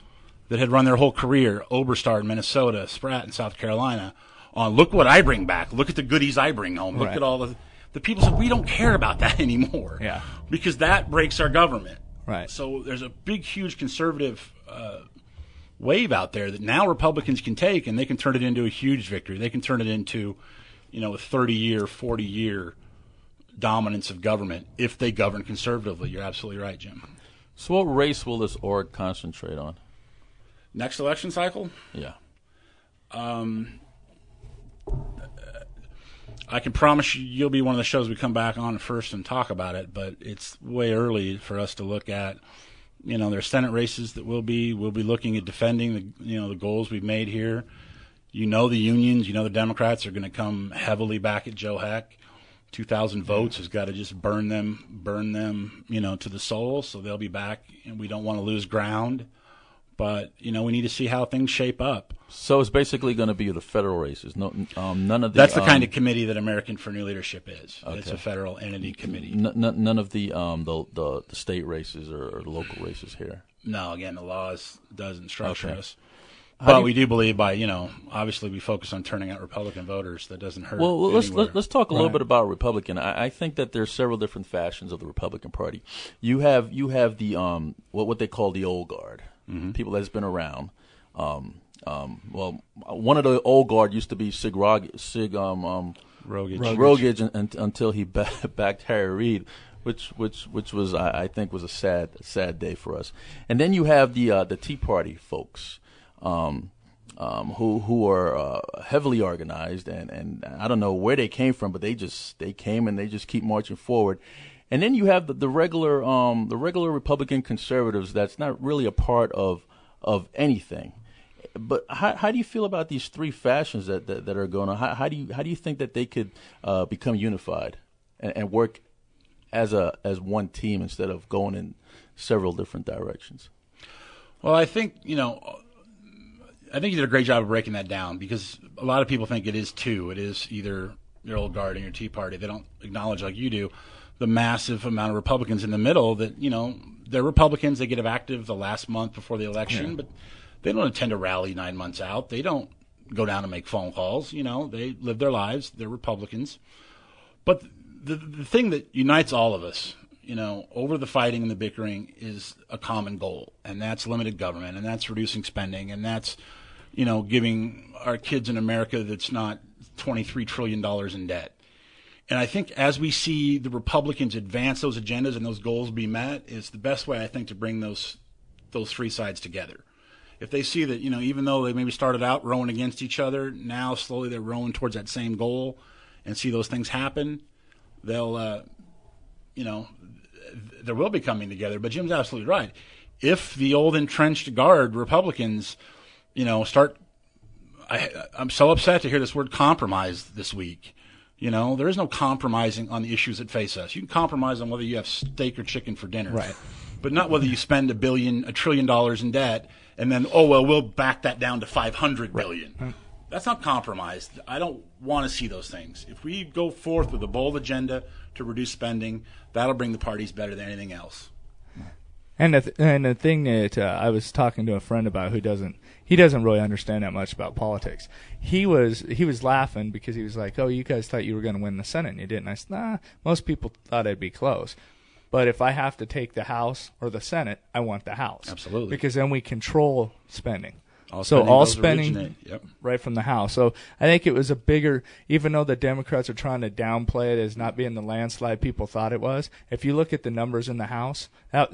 that had run their whole career, Oberstar in Minnesota, Spratt in South Carolina, on look what I bring back, look at the goodies I bring home, look Right. at all the the people said we don't care about that anymore. Yeah. Because that breaks our government. Right. So there's a big, huge conservative uh, wave out there that now Republicans can take, and they can turn it into a huge victory. They can turn it into, you know, a 30 year, 40 year dominance of government if they govern conservatively. You're absolutely right, Jim. So, what race will this org concentrate on? Next election cycle, Yeah. I can promise you you'll be one of the shows we come back on first and talk about it, but it's way early for us to look at. You know, there's Senate races that we'll be we'll be looking at defending the you know the goals we've made here. You know the unions, you know the Democrats are going to come heavily back at Joe Heck. 2,000 votes has got to just burn them, burn them, you know, to the soul. So they'll be back, and we don't want to lose ground. But you know, we need to see how things shape up. So it's basically going to be the federal races. No, um, none of the. That's the kind um, of committee that American for New Leadership is. It's a federal entity committee. n- n- none of the um the the, the state races or, or local races here. No, again, the laws doesn't structure Okay. us. How But do you- we do believe by you know, obviously we focus on turning out Republican voters. That doesn't hurt. Well, let's anywhere. let, let's talk a little Right. bit about Republican. I, I think that there's several different factions of the Republican Party. You have you have the um what what they call the old guard, Mm-hmm. people that's been around. Um, um, well, one of the old guard used to be Sig Rog, Sig um, um Rogich. Rogich, un, un, until he ba- backed Harry Reid, which which which was I, I think was a sad sad day for us. And then you have the uh, the Tea Party folks. Um, um, who who are uh, heavily organized and, and I don't know where they came from, but they just they came and they just keep marching forward. And then you have the, the regular um, the regular Republican conservatives that's not really a part of of anything. But how how do you feel about these three fashions that, that, that are going on? How, how do you how do you think that they could uh, become unified and, and work as a as one team instead of going in several different directions? Well, I think you know, I think you did a great job of breaking that down because a lot of people think it is two. It is either your old guard and your Tea Party. They don't acknowledge like you do the massive amount of Republicans in the middle that you know they're Republicans. They get active the last month before the election, but they don't intend to rally nine months out. They don't go down and make phone calls. You know, they live their lives. They're Republicans. But the the thing that unites all of us, you know, over the fighting and the bickering is a common goal, and that's limited government, and that's reducing spending, and that's you know giving our kids in America that's not twenty three trillion dollars in debt. And I think as we see the Republicans advance those agendas and those goals be met, is the best way I think to bring those those three sides together. If they see that you know even though they maybe started out rowing against each other, now slowly they're rowing towards that same goal, and see those things happen, they'll uh, you know there will be coming together. But Jim's absolutely right. If the old entrenched guard Republicans, you know, start, I, I'm so upset to hear this word compromise this week. You know, there is no compromising on the issues that face us. You can compromise on whether you have steak or chicken for dinner, Right. But not whether you spend a billion, a trillion dollars in debt, and then oh well, we'll back that down to five hundred billion. That's not compromise. I don't want to see those things. If we go forth with a bold agenda to reduce spending, that'll bring the parties better than anything else. And the th- and the thing that uh, I was talking to a friend about who doesn't he doesn't really understand that much about politics. He was he was laughing because he was like, "Oh, you guys thought you were going to win the Senate, and you didn't." I said, "Nah, most people thought it'd be close." But if I have to take the House or the Senate, I want the House. Absolutely. Because then we control spending. All so spending all spending. Yep. right from the House. So I think it was a bigger, even though the Democrats are trying to downplay it as not being the landslide people thought it was. If you look at the numbers in the House, that,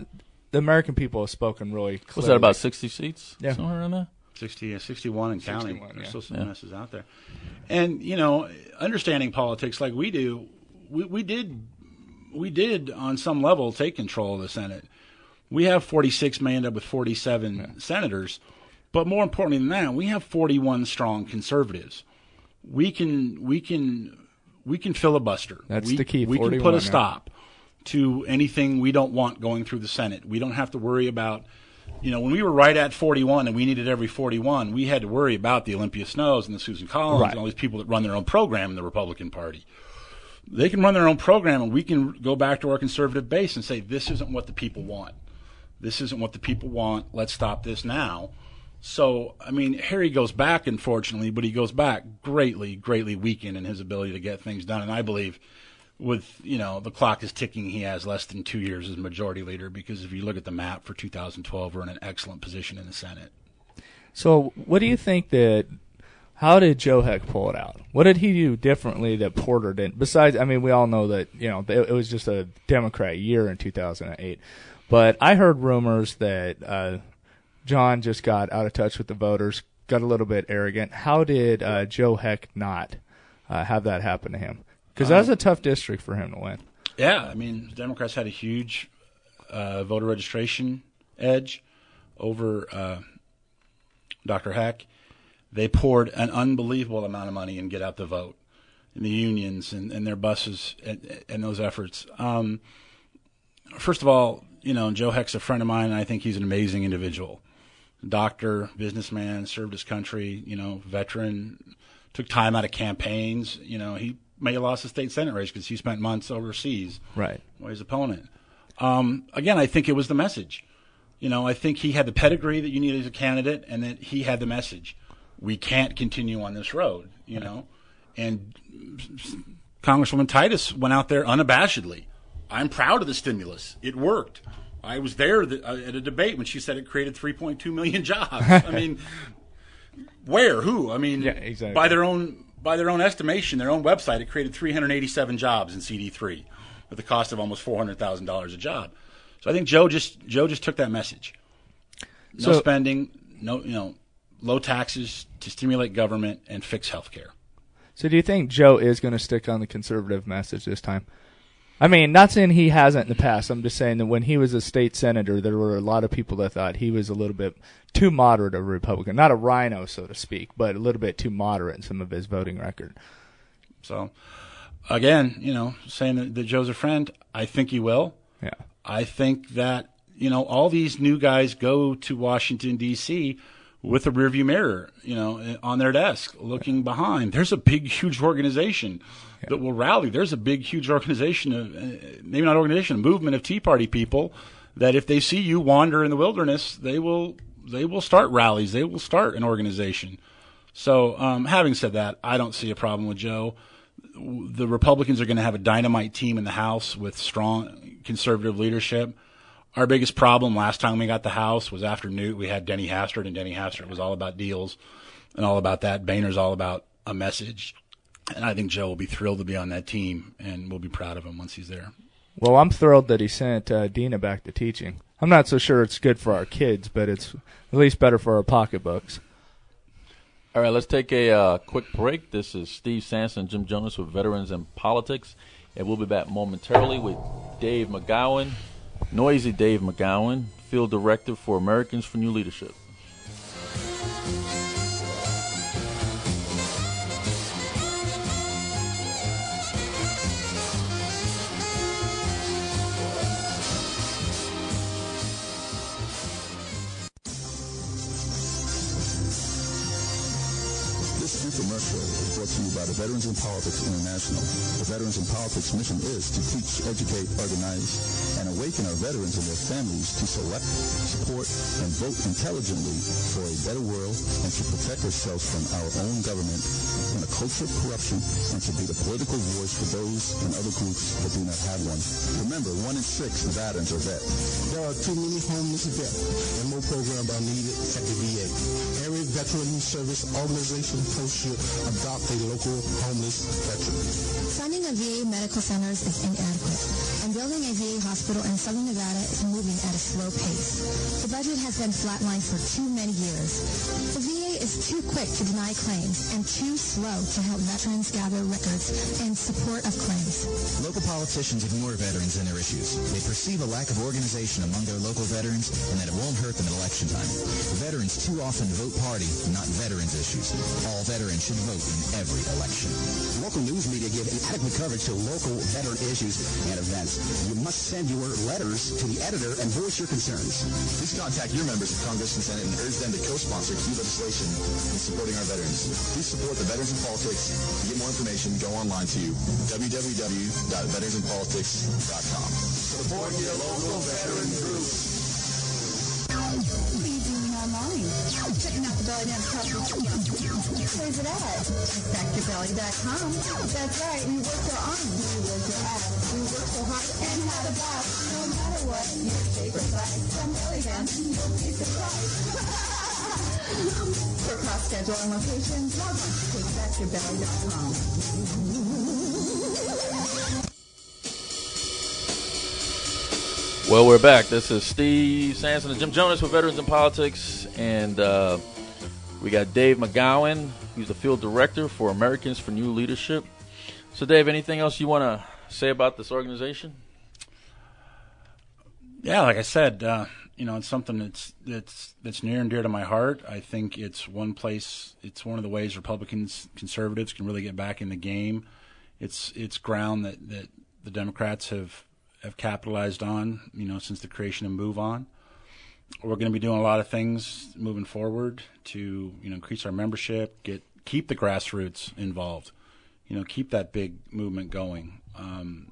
the American people have spoken really clearly. Was that about 60 seats? Yeah. Somewhere around there? 60, uh, 61 and counting. 61, There's yeah. still some Yeah. messes out there. And, you know, understanding politics like we do, we, we did we did on some level take control of the Senate. We have 46, may end up with 47 senators, but more importantly than that, we have 41 strong conservatives. We can we can we can filibuster. That's we, the key, We can put a stop to anything we don't want going through the Senate. We don't have to worry about you know, when we were right at 41 and we needed every 41, we had to worry about the Olympia Snowes and the Susan Collins Right. and all these people that run their own program in the Republican Party. They can run their own program and we can go back to our conservative base and say, this isn't what the people want. This isn't what the people want. Let's stop this now. So, I mean, Harry goes back, unfortunately, but he goes back greatly, greatly weakened in his ability to get things done. And I believe with, you know, the clock is ticking, he has less than two years as majority leader because if you look at the map for 2012, we're in an excellent position in the Senate. So, what do you think that? How did Joe Heck pull it out? What did he do differently that Porter didn't? Besides, I mean, we all know that you know it, was just a Democrat year in 2008, but I heard rumors that uh, Jon just got out of touch with the voters, got a little bit arrogant. How did uh, Joe Heck not uh, have that happen to him? Because that was a tough district for him to win. Yeah, I mean, Democrats had a huge uh, voter registration edge over uh, Dr. Heck. They poured an unbelievable amount of money in Get Out the Vote, in the unions and, and their buses and, and those efforts. Um, first of all, you know, Joe Heck's a friend of mine, and I think he's an amazing individual. Doctor, businessman, served his country, you know, veteran, took time out of campaigns. You know, he may have lost the state senate race because he spent months overseas Right. his opponent. Um, again, I think it was the message. You know, I think he had the pedigree that you need as a candidate, and that he had the message. We can't continue on this road. You know, and Congresswoman Titus went out there unabashedly. I'm proud of the stimulus. It worked. I was there th- uh, at a debate when she said it created 3.2 million jobs. I mean, where? Who? I mean, Yeah, exactly. by their own by their own estimation, their own website, it created 387 jobs in CD3 at the cost of almost $400,000 a job. So I think Joe just Joe just took that message. No So- spending, no you know, low taxes to stimulate government and fix health care. So do you think Joe is going to stick on the conservative message this time? I mean, not saying he hasn't in the past. I'm just saying that when he was a state senator, there were a lot of people that thought he was a little bit too moderate of a Republican. Not a RINO, so to speak, but a little bit too moderate in some of his voting record. So again, you know, saying that, that Joe's a friend, I think he will. Yeah. I think that you know all these new guys go to Washington D.C. with a rearview mirror, you know, on their desk, looking behind. There's a big, huge organization that will rally. There's a big, huge organization, uh, maybe not organization, a movement of Tea Party people that if they see you wander in the wilderness, they will they will start rallies. They will start an organization. So, um, having said that, I don't see a problem with Joe. The Republicans are going to have a dynamite team in the House with strong conservative leadership. Our biggest problem last time we got the House was after Newt. We had Denny Hastert, and Denny Hastert was all about deals and all about that. Boehner's all about a message. And I think Joe will be thrilled to be on that team, and we'll be proud of him once he's there. Well, I'm thrilled that he sent uh, Dina back to teaching. I'm not so sure it's good for our kids, but it's at least better for our pocketbooks. All right, let's take a uh, quick break. This is Steve Sanson, Jim Jonas with Veterans and Politics, and we'll be back momentarily with Dave McGowan, Noisy Dave McGowan, Field Director for Americans for New Leadership. The Veterans in Politics International. The Veterans in Politics mission is to teach, educate, organize, and awaken our veterans and their families to select, support, and vote intelligently for a better world and to protect ourselves from our own government and a culture of corruption and to be the political voice for those and other groups that do not have one. Remember, one in six Nevadans are vets. There are too many homeless vets, and more programs are needed at the VA. Veteran service organization post should adopt a local homeless veteran. Funding of VA medical centers is inadequate, building a VA hospital in Southern Nevada is moving at a slow pace. The budget has been flatlined for too many years. The VA is too quick to deny claims and too slow to help veterans gather records in support of claims. Local politicians ignore veterans and their issues. They perceive a lack of organization among their local veterans and that it won't hurt them at election time. Veterans too often vote party, not veterans issues. All veterans should vote in every election. Local news media give inadequate coverage to local veteran issues and events. You must send your letters to the editor and voice your concerns. Please contact your members of Congress and Senate and urge them to co-sponsor key legislation in supporting our veterans. Please support the Veterans in Politics. To get more information, go online to www.veteransinpolitics.com. Support your local veteran groups. What are you doing online? Checking out the belly dance club. Where's it at? Factorbelly.com. That's right. We work your arms. We work your ass. We work so hard and have a blast. No matter what your favorite size. Some belly dance. You'll be surprised. For cross schedule and locations, log on to factorbelly.com. Well, we're back. This is Steve Sanson and Jim Jonas with Veterans in Politics, and uh, we got Dave McGowan, He's the field director for Americans for New Leadership. So, Dave, anything else you want to say about this organization? Yeah, like I said, uh, you know, it's something that's that's that's near and dear to my heart. I think it's one place, it's one of the ways Republicans, conservatives can really get back in the game. It's it's ground that that the Democrats have have capitalized on, you know, since the creation of MoveOn. We're going to be doing a lot of things moving forward to, you know, increase our membership, get keep the grassroots involved, you know, keep that big movement going. Um,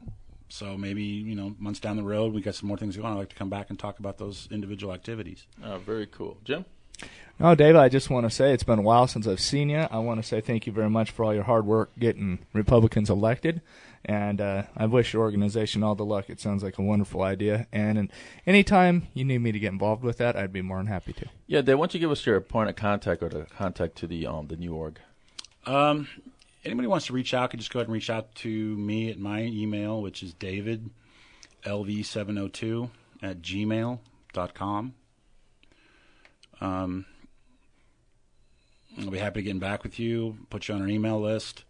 so maybe you know, months down the road, we got some more things going. I'd like to come back and talk about those individual activities. Oh, very cool, Jim. No, David, I just want to say it's been a while since I've seen you. I want to say thank you very much for all your hard work getting Republicans elected. And uh, I wish your organization all the luck. It sounds like a wonderful idea. And, and anytime you need me to get involved with that, I'd be more than happy to. Yeah, Dave, why don't you give us your point of contact or the contact to the um, the new org? Um, anybody wants to reach out, can just go ahead and reach out to me at my email, which is david lv702 at gmail.com. Um, I'll be happy to get back with you, put you on an email list,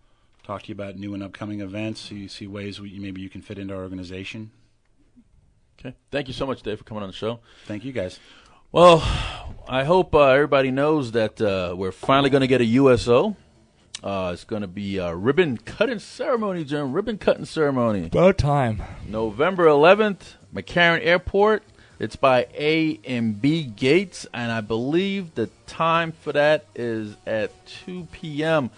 talk to you about new and upcoming events, see, see ways we, maybe you can fit into our organization. Okay. Thank you so much, Dave, for coming on the show. Thank you, guys. Well, I hope uh, everybody knows that uh, we're finally going to get a USO. Uh, it's going to be a ribbon cutting ceremony, Jim. Ribbon cutting ceremony. About time. November 11th, McCarran Airport. It's by A and B Gates, and I believe the time for that is at 2 p.m.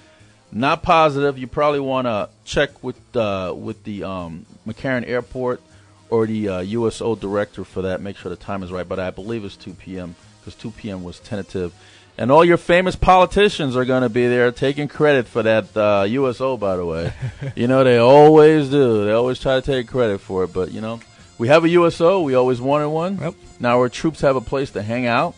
Not positive. You probably want to check with uh, with the um, McCarran Airport or the uh, USO director for that. Make sure the time is right, but I believe it's 2 p.m. because 2 p.m. was tentative. And all your famous politicians are going to be there taking credit for that uh, USO, by the way. you know, they always do. They always try to take credit for it. But, you know, we have a USO. We always wanted one. Yep. Now our troops have a place to hang out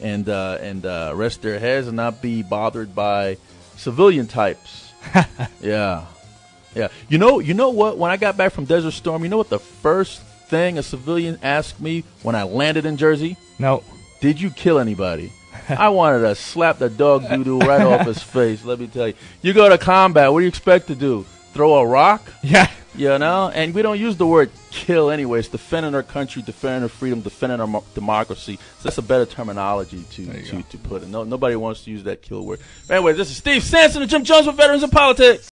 and uh, and uh, rest their heads and not be bothered by civilian types. yeah, yeah. You know, you know what? When I got back from Desert Storm, you know what the first thing a civilian asked me when I landed in Jersey? No. Did you kill anybody? I wanted to slap the dog doo doo right off his face. Let me tell you. You go to combat. What do you expect to do? Throw a rock? Yeah. You know, and we don't use the word kill anyway. It's defending our country, defending our freedom, defending our democracy. So that's a better terminology to to, to put it. No, nobody wants to use that kill word. Anyway, this is Steve Sanson and Jim Jones with Veterans in Politics.